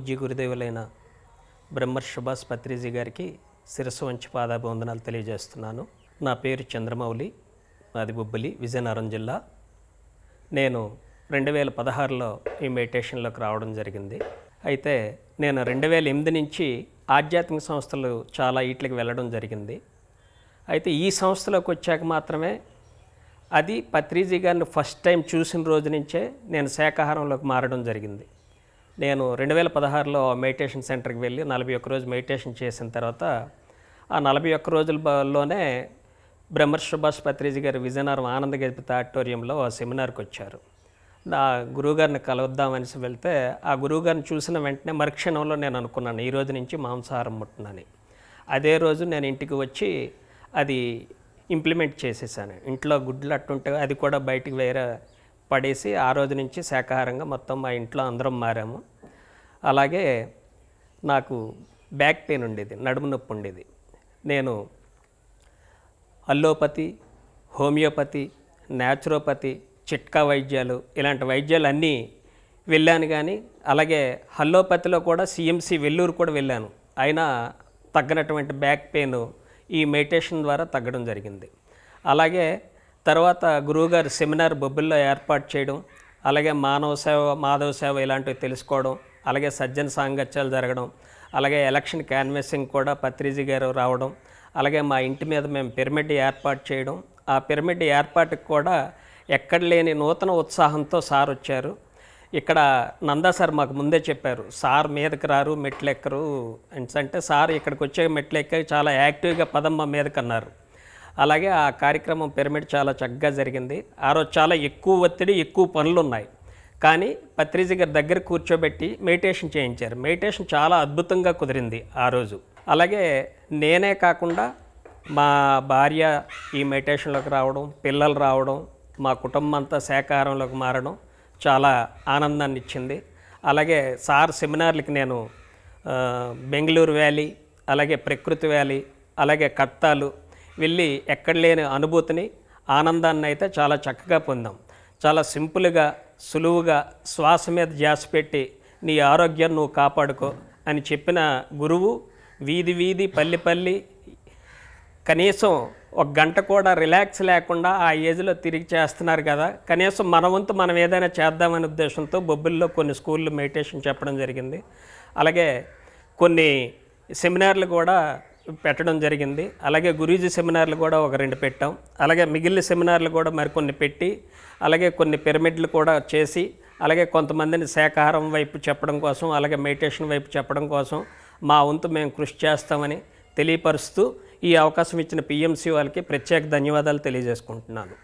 పూజ్య గురుదేవులైన బ్రహ్మర్ సుభాష్ పత్రిజీ గారికి శిరస్సు వంచి పాదాభివందనాలు తెలియజేస్తున్నాను. నా పేరు చంద్రమౌళి మాది బొబ్బిలి విజయనగరం జిల్లా. నేను రెండు వేల పదహారులో ఈ మెడిటేషన్లోకి రావడం జరిగింది. అయితే నేను రెండు వేల ఎనిమిది నుంచి ఆధ్యాత్మిక సంస్థలు చాలా వీటికి వెళ్ళడం జరిగింది. అయితే ఈ సంస్థలోకి వచ్చాక మాత్రమే అది పత్రిజీ గారిని ఫస్ట్ టైం చూసిన రోజు నుంచే నేను శాకాహారంలోకి మారడం జరిగింది. నేను రెండు వేల పదహారులో మెడిటేషన్ సెంటర్కి వెళ్ళి నలభై ఒక్క రోజు మెడిటేషన్ చేసిన తర్వాత ఆ నలభై ఒక్క రోజులలోనే బ్రహ్మర్ సుభాష్ పత్రిజీ గారు విజయనగరం ఆనంద గజపతి ఆడిటోరియంలో సెమినార్కి వచ్చారు. నా గురువుగారిని కలుద్దామనేసి వెళ్తే ఆ గురువుగారిని చూసిన వెంటనే మరుక్షణంలో నేను అనుకున్నాను ఈ రోజు నుంచి మాంసాహారం ముట్టునని. అదే రోజు నేను ఇంటికి వచ్చి అది ఇంప్లిమెంట్ చేసేసాను. ఇంట్లో గుడ్లు అట్టుంటే అది కూడా బయటికి వేరే పడేసి ఆ రోజు నుంచి శాకాహారంగా మొత్తం మా ఇంట్లో అందరం మారాము. అలాగే నాకు బ్యాక్ పెయిన్ ఉండేది నడుము నొప్పి ఉండేది. నేను అల్లోపతి హోమియోపతి న్యాచురోపతి చిట్కా వైద్యాలు ఇలాంటి వైద్యాలు అన్నీ వెళ్ళాను కానీ అలాగే హల్లోపతిలో కూడా సిఎంసి వెల్లూరు కూడా వెళ్ళాను. అయినా తగ్గినటువంటి బ్యాక్ పెయిన్ ఈ మెడిటేషన్ ద్వారా తగ్గడం జరిగింది. అలాగే తర్వాత గురువుగారు సెమినార్ బొబ్బిల్లో ఏర్పాటు చేయడం అలాగే మానవ సేవ మాధవ సేవ ఇలాంటివి తెలుసుకోవడం అలాగే సజ్జన సాంగత్యాలు జరగడం అలాగే ఎలక్షన్ క్యాన్వెసింగ్ కూడా పత్రిజీ గారు రావడం అలాగే మా ఇంటి మీద మేము పిరమిడ్ ఏర్పాటు చేయడం. ఆ పిరమిడ్ ఏర్పాటుకు కూడా ఎక్కడ లేని నూతన ఉత్సాహంతో సార్ వచ్చారు. ఇక్కడ నందా సార్ మాకు ముందే చెప్పారు సార్ మీదకి రారు మెట్లు ఎక్కరు అంటే సార్ ఇక్కడికి వచ్చే మెట్లెక్క చాలా యాక్టివ్గా పదమ్మ మీదకి అన్నారు అలాగే ఆ కార్యక్రమం పిరమిడ్ చాలా చక్కగా జరిగింది. ఆ రోజు చాలా ఎక్కువ ఒత్తిడి ఎక్కువ పనులు ఉన్నాయి కానీ పత్రిజీ గారి దగ్గర కూర్చోబెట్టి మెడిటేషన్ చేయించారు. మెడిటేషన్ చాలా అద్భుతంగా కుదిరింది ఆ రోజు. అలాగే నేనే కాకుండా మా భార్య ఈ మెడిటేషన్లోకి రావడం పిల్లలు రావడం మా కుటుంబం అంతా శాకాహారంలోకి మారడం చాలా ఆనందాన్ని ఇచ్చింది. అలాగే సార్ సెమినార్లకి నేను బెంగళూరు వ్యాలీ అలాగే ప్రకృతి వ్యాలీ అలాగే కత్తాలు వెళ్ళి ఎక్కడ లేని అనుభూతిని ఆనందాన్ని అయితే చాలా చక్కగా పొందాం. చాలా సింపుల్గా సులువుగా శ్వాస మీద ధ్యాస పెట్టి నీ ఆరోగ్యం నువ్వు కాపాడుకో అని చెప్పిన గురువు వీధి వీధి పల్లి పల్లి కనీసం ఒక గంట కూడా రిలాక్స్ లేకుండా ఆ ఏజ్లో తిరిగి చేస్తున్నారు కదా. కనీసం మన వంతు మనం ఏదైనా చేద్దామనే ఉద్దేశంతో బొబ్బిల్లో కొన్ని స్కూళ్ళు మెడిటేషన్ చెప్పడం జరిగింది. అలాగే కొన్ని సెమినార్లు కూడా పెట్టడం జరిగింది. అలాగే గురూజీ సెమినార్లు కూడా ఒక రెండు పెట్టాం. అలాగే మిగిలిన సెమినార్లు కూడా మరికొన్ని పెట్టి అలాగే కొన్ని పిరమిడ్లు కూడా చేసి అలాగే కొంతమందిని శాకాహారం వైపు చెప్పడం కోసం అలాగే మెడిటేషన్ వైపు చెప్పడం కోసం మా వంతు మేము కృషి చేస్తామని తెలియపరుస్తూ ఈ అవకాశం ఇచ్చిన పిఎంసీ వాళ్ళకి ప్రత్యేక ధన్యవాదాలు తెలియజేసుకుంటున్నాను.